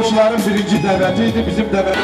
Qonşuların birinci dəvəti idi, bizim dəvət.